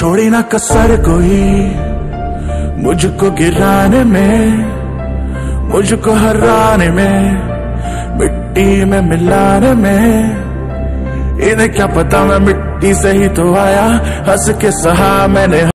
छोड़ी ना कसर कोई। मुझको गिराने में, मुझको हराने में, मिट्टी में मिलाने में। इन्हें क्या पता मैं मिट्टी से ही तो आया, हंस के सहा मैंने